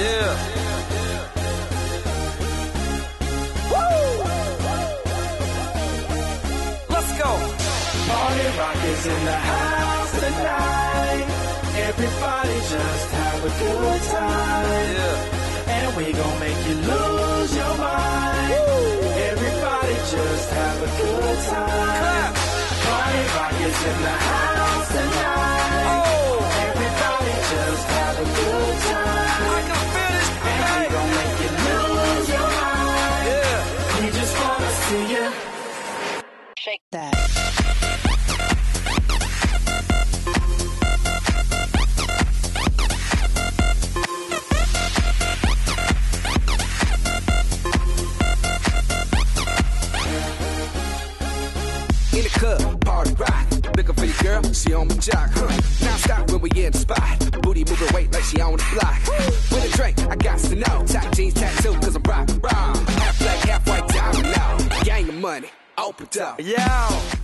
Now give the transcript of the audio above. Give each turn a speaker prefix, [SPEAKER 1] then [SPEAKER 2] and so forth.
[SPEAKER 1] yeah. Woo! Let's go. Party rock is in the house tonight. Everybody just have a good time. Yeah. And we gon' make you lose your mind. Woo! Everybody just have a good time. Clap. Party rock is in the house. We just wanna see you.
[SPEAKER 2] Shake that.
[SPEAKER 3] In the club, party rock. Looking for your girl, she on my jock. Huh. Now stop when we in the spot. Booty moving weight like she on the block. With a drink, I got to know. Open.
[SPEAKER 4] Yo,